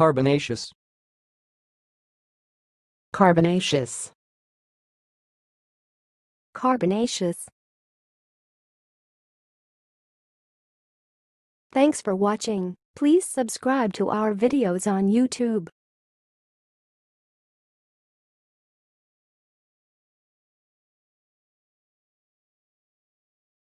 Carbonaceous. Carbonaceous. Carbonaceous. Thanks for watching. Please subscribe to our videos on YouTube.